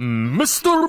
Mr.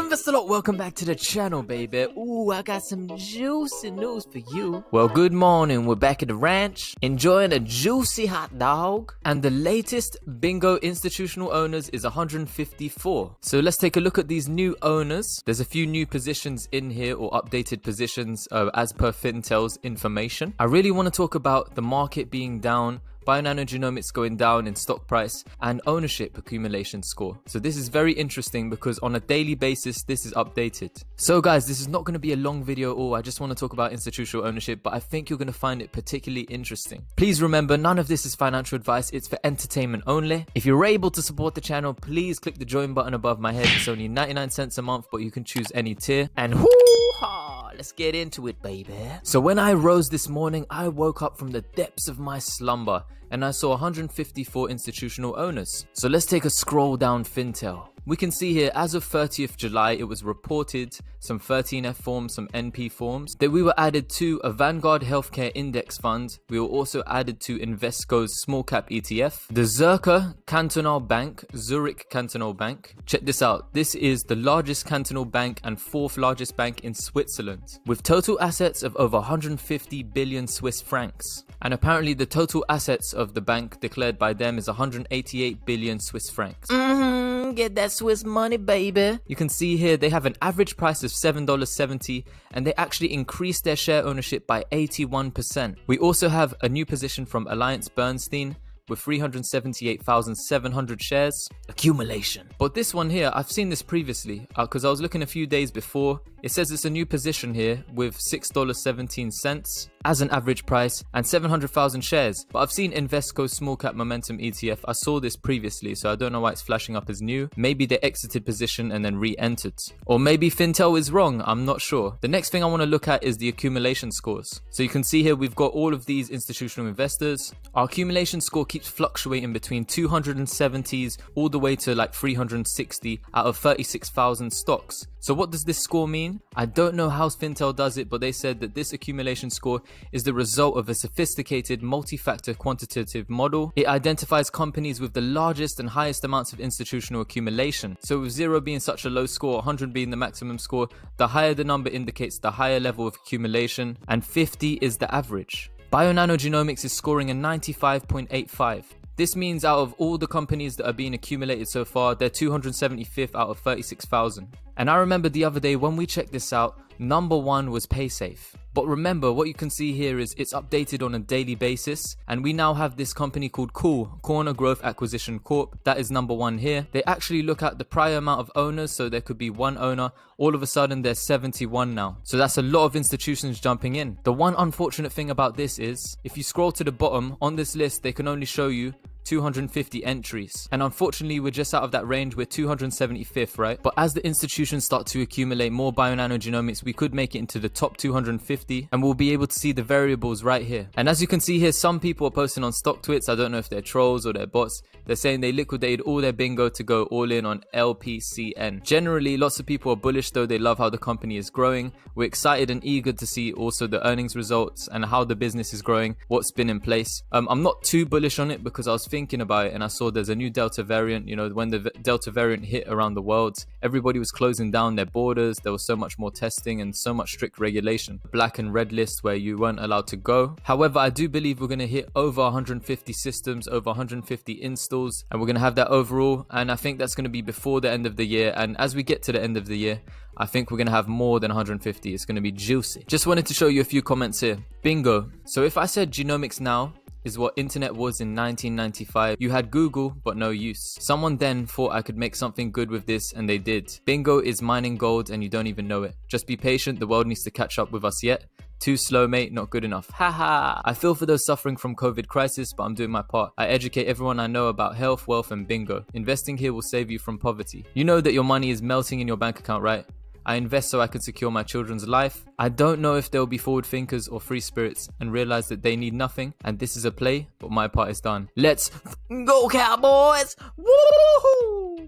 Invest Alot, welcome back to the channel, baby. Ooh, I got some juicy news for you. Well, good morning. We're back at the ranch, enjoying a juicy hot dog. And the latest bingo institutional owners is 154. So let's take a look at these new owners. There's a few new positions in here, or updated positions uh, as per Fintel's information. I really want to talk about the market being down Bionanogenomics going down in stock price, and ownership accumulation score. So this is very interesting because on a daily basis, this is updated. So guys, this is not going to be a long video or I just want to talk about institutional ownership, but I think you're going to find it particularly interesting. Please remember, none of this is financial advice, it's for entertainment only. If you're able to support the channel, please click the join button above my head. It's only 99 cents a month, but you can choose any tier. And whoo-ha! Let's get into it, baby. So when I rose this morning, I woke up from the depths of my slumber and I saw 154 institutional owners. So let's take a scroll down Fintel. We can see here as of 30th July it was reported some 13F forms, some NP forms that we were added to a Vanguard Healthcare Index Fund. We were also added to Invesco's small cap ETF, the Zürcher Cantonal Bank, Zurich Cantonal Bank. Check this out. This is the largest cantonal bank and fourth largest bank in Switzerland with total assets of over 150 billion Swiss francs. And apparently the total assets of the bank declared by them is 188 billion Swiss francs. Mm-hmm, get that Swiss money, baby. You can see here they have an average price of $7.70 and they actually increased their share ownership by 81%. We also have a new position from Alliance Bernstein with 378,700 shares. Accumulation. But this one here, I've seen this previously because uh, I was looking a few days before. It says it's a new position here with $6.17 as an average price and 700,000 shares. But I've seen Invesco Small Cap Momentum ETF. I saw this previously, so I don't know why it's flashing up as new. Maybe they exited position and then re-entered. Or maybe Fintel is wrong, I'm not sure. The next thing I want to look at is the accumulation scores. So you can see here we've got all of these institutional investors. Our accumulation score keeps fluctuating between 270s all the way to like 360 out of 36,000 stocks. So what does this score mean? I don't know how Fintel does it, but they said that this accumulation score is the result of a sophisticated multi-factor quantitative model. It identifies companies with the largest and highest amounts of institutional accumulation. So with 0 being such a low score, 100 being the maximum score, the higher the number indicates the higher level of accumulation, and 50 is the average. Bionanogenomics is scoring a 95.85. This means out of all the companies that are being accumulated so far, they're 275th out of 36,000. And I remember the other day when we checked this out, number one was PaySafe. But remember, what you can see here is it's updated on a daily basis. And we now have this company called Cool, Corner Growth Acquisition Corp. That is number one here. They actually look at the prior amount of owners. So there could be one owner. All of a sudden, there's 71 now. So that's a lot of institutions jumping in. The one unfortunate thing about this is if you scroll to the bottom on this list, they can only show you 250 entries. And unfortunately, we're just out of that range. We're 275th, right? But as the institutions start to accumulate more bionanogenomics, we could make it into the top 250 and we'll be able to see the variables right here. And as you can see here, some people are posting on StockTwits. I don't know if they're trolls or they're bots. They're saying they liquidated all their bingo to go all in on LPCN. Generally, lots of people are bullish though. They love how the company is growing. We're excited and eager to see also the earnings results and how the business is growing, what's been in place. Um, I'm not too bullish on it because I was thinking about it and I saw there's a new Delta variant. You know, when the Delta variant hit around the world, everybody was closing down their borders. There was so much more testing and so much strict regulation. Black and red list where you weren't allowed to go. However, I do believe we're going to hit over 150 systems, over 150 installs, and we're going to have that overall. And I think that's going to be before the end of the year. And as we get to the end of the year, I think we're going to have more than 150. It's going to be juicy. Just wanted to show you a few comments here. Bingo. So if I said genomics now, is what internet was in 1995. You had Google, but no use. Someone then thought I could make something good with this, and they did. Bingo is mining gold, and you don't even know it. Just be patient, the world needs to catch up with us yet. Too slow, mate, not good enough. Haha. I feel for those suffering from COVID crisis, but I'm doing my part. I educate everyone I know about health, wealth, and bingo. Investing here will save you from poverty. You know that your money is melting in your bank account, right? I invest so I can secure my children's life. I don't know if they'll be forward thinkers or free spirits and realize that they need nothing and this is a play, but my part is done. Let's go, Cowboys!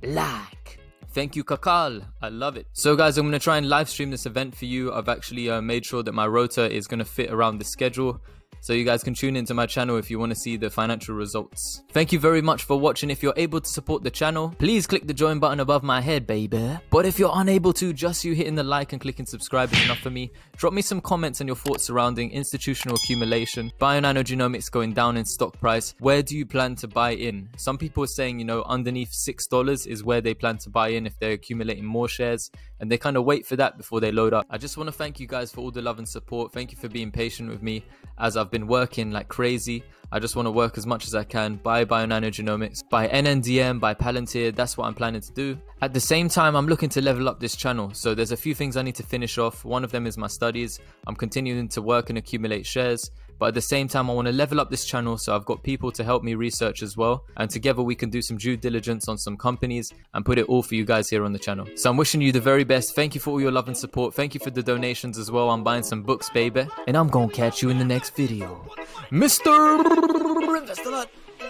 Like. Thank you, Kakal. I love it. So, guys, I'm going to try and live stream this event for you. I've actually uh, made sure that my rota is going to fit around the schedule. So you guys can tune into my channel if you want to see the financial results. Thank you very much for watching. If you're able to support the channel, please click the join button above my head, baby. But if you're unable to, just you hitting the like and clicking subscribe is enough for me. Drop me some comments and your thoughts surrounding institutional accumulation, bionanogenomics going down in stock price. Where do you plan to buy in? Some people are saying, you know, underneath $6 is where they plan to buy in if they're accumulating more shares and they kind of wait for that before they load up. I just want to thank you guys for all the love and support. Thank you for being patient with me as I've been working like crazy. I just want to work as much as I can, buy Bionanogenomics, buy NNDM, buy Palantir, that's what I'm planning to do. At the same time, I'm looking to level up this channel, so there's a few things I need to finish off. One of them is my studies. I'm continuing to work and accumulate shares, but at the same time, I want to level up this channel, so I've got people to help me research as well, and together we can do some due diligence on some companies and put it all for you guys here on the channel. So I'm wishing you the very best. Thank you for all your love and support. Thank you for the donations as well. I'm buying some books, baby. And I'm gonna catch you in the next video. Mr.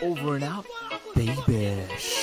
Over and out, baby.